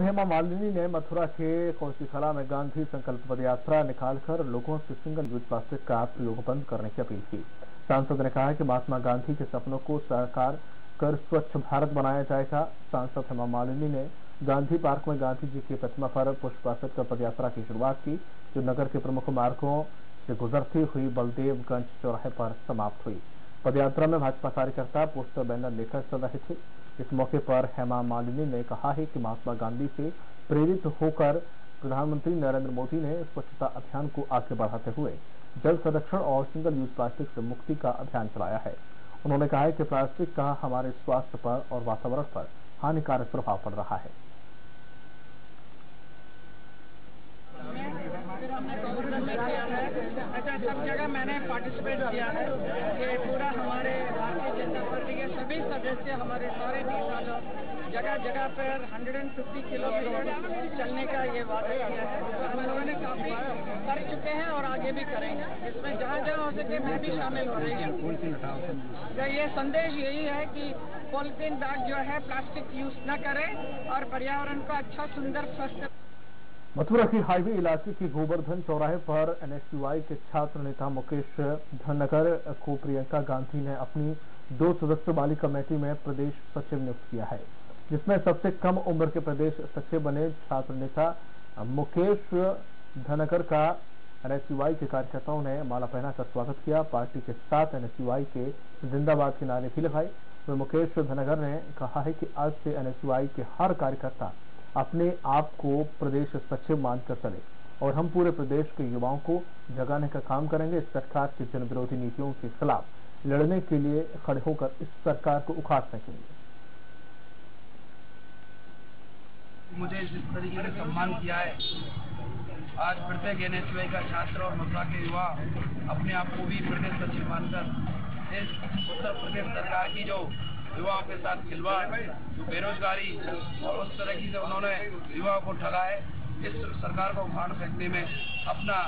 हेमा मालिनी ने मथुरा के कौशिकला में गांधी संकल्प पद यात्रा निकालकर लोगों से सिंगल यूज़ प्लास्टिक का प्रयोग बंद करने की अपील की। सांसद ने कहा कि महात्मा गांधी के सपनों को साकार कर स्वच्छ भारत बनाया जाएगा। सांसद हेमा मालिनी ने गांधी पार्क में गांधी जी की प्रतिमा पर पुष्प कर पदयात्रा की शुरुआत की, जो नगर के प्रमुख मार्गों से गुजरती हुई बलदेवगंज चौराहे पर समाप्त हुई। पदयात्रा में भाजपा कार्यकर्ता, पोस्टर, बैनर लेकर चल रहे थे। इस मौके पर हेमा मालिनी ने कहा है कि महात्मा गांधी से प्रेरित होकर प्रधानमंत्री नरेंद्र मोदी ने स्वच्छता अभियान को आगे बढ़ाते हुए जल संरक्षण और सिंगल यूज़ प्लास्टिक से मुक्ति का अभियान चलाया है। उन्होंने कहा है कि प्लास्टिक का हमारे स्वास्थ्य पर और वातावरण पर हानिकारक प्रभाव पड़ रहा है। ऐसा सब जगह मैंने पार्टिसिपेट किया है कि पूरा हमारे भारतीय जनता पार्टी के सभी सदस्य, हमारे सारे नेता जगह जगह पर 150 किलोमीटर चलने का ये वादा किया है। हम लोगों ने काफ़ी कर चुके हैं और आगे भी करेंगे। इसमें जहाँ जहाँ हो सके मैं भी शामिल हो रही हूँ। तो ये संदेश यही है कि पॉलिथीन बैग जो है, प्लास्टिक यूज़ न करें और पर्यावरण को अच्छा सुंदर स्वस्थ मथुरा के हाईवे इलाके के गोवर्धन चौराहे पर एनएसयूआई के छात्र नेता मुकेश धनगर को प्रियंका गांधी ने अपनी दो सदस्य वाली कमेटी में प्रदेश सचिव नियुक्त किया है, जिसमें सबसे कम उम्र के प्रदेश सचिव बने छात्र नेता मुकेश धनगर का एनएसयूआई के कार्यकर्ताओं ने माला पहनाकर स्वागत किया। पार्टी के साथ एनएसयूआई के जिंदाबाद के नारे भी लगाए। वह मुकेश धनगर ने कहा है कि आज से एनएसयूआई के हर कार्यकर्ता अपने आप को प्रदेश सचिव मानकर चले और हम पूरे प्रदेश के युवाओं को जगाने का काम करेंगे। इस सरकार की जन विरोधी नीतियों के खिलाफ लड़ने के लिए खड़े होकर इस सरकार को उखाड़ने के लिए मुझे जिस तरीके से सम्मान किया है, आज प्रत्येक एन का छात्र और मथुरा के युवा अपने आप को भी प्रदेश सचिव मानकर इस उत्तर प्रदेश सरकार की जो युवाओं के साथ खिलवाड़, जो बेरोजगारी और उस तरीके से उन्होंने युवाओं को ठगा है इस सरकार को उखाड़ फेंकने में अपना